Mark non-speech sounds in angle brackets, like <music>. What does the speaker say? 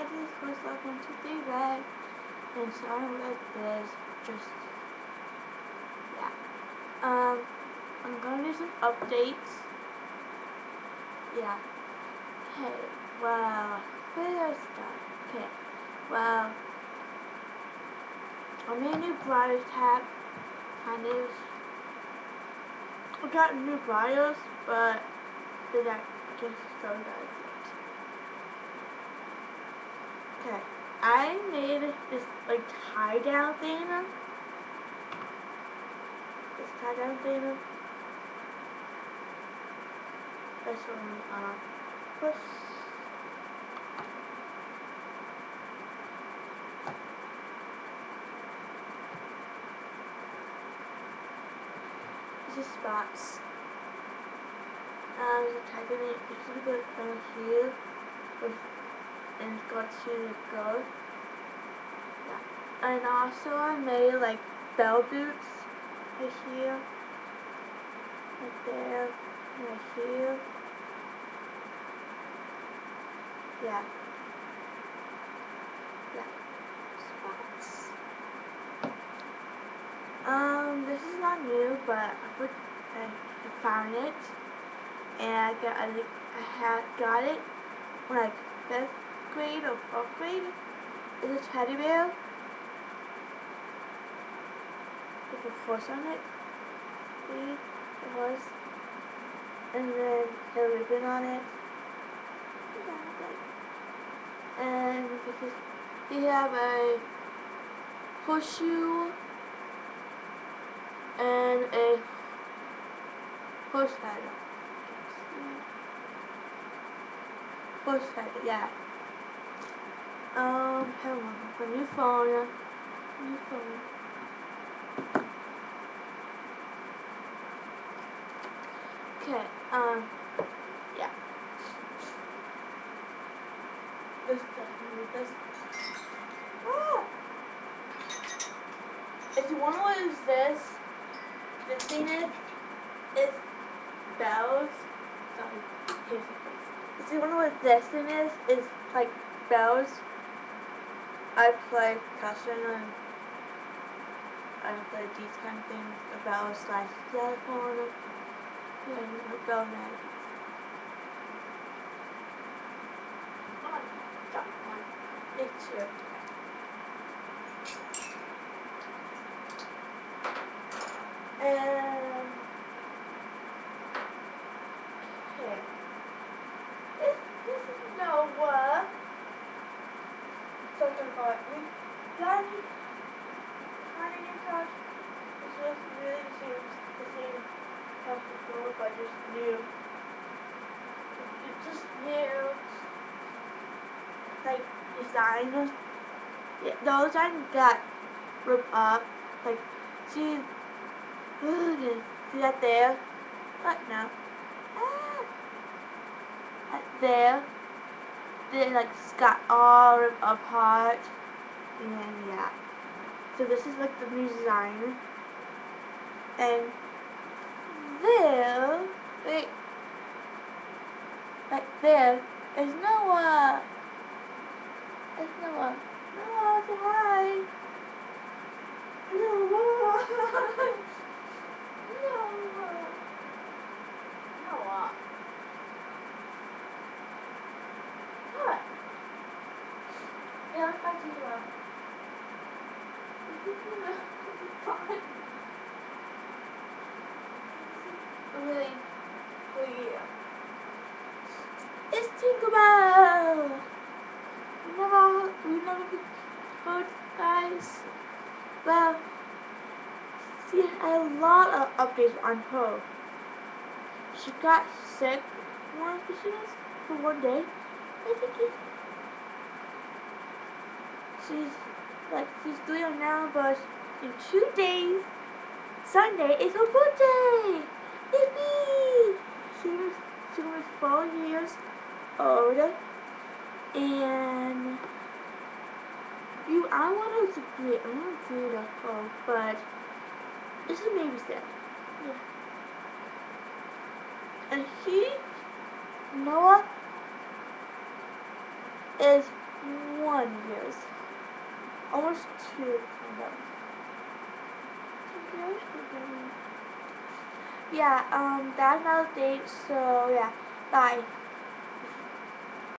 hi, this was like one, two, three, red. And sorry like this. Just, yeah. Um, I'm gonna do some updates. Yeah. Hey, well, where did I start? Okay, well, I made a new Breyers tab, kind of. I got new Breyers, but then I just show you guys it. Okay, I made this like tie down thing. This tie down thing. This one, uh, push. This is spots. Um, the type of it, you can go down here with, and go to the go. Yeah. And also I made like bell boots right here, right there, right here. Yeah. Yeah. Spots. Um, this is not new, but I, put, I found it, and I got I, I had got it when like fifth grade or fourth grade. It's a teddy bear with a horse on it. See, it was, and then a ribbon on it. And because they have a horseshoe and a horse rider. Horse rider, yeah. Um, on, my new phone. New phone. Okay, um, yeah. This, definitely this, ah! If you want to use this, the thing is, is bells. Sorry, here's the face. If you want to know this thing is, is like bells. I play percussion and I play these kind of things, bells slash xylophone and the bell melodies. One, drop one, it's two. And okay. This this is Noah. Talking about we got kind of new couch. This was really the same the same couch before, but just new. It's just new. Like design. Yeah, the design got ripped up. Like see See that there? What now? Ah. That there. Then like got all ripped apart. And yeah. So this is like the new design. And there, wait, like there is Noah. There's Noah. Uh, uh, Noah, uh, say hi. Noah. <laughs> Noah. What? Yeah, I'm back to you. uh, Fine. Really clear. It's Tinkerbell! We never, we never told, guys. Well, see, a lot of updates on her. She got sick one Christmas for one day. I think it, she's like she's doing it now, but in two days, Sunday is her birthday. Yippee! She was she was four years old, and you I want to it. I want to do but this is maybe step. Yeah. And he, Noah, is one years. Almost two, kind. Yeah, um, that's another date, so yeah, bye.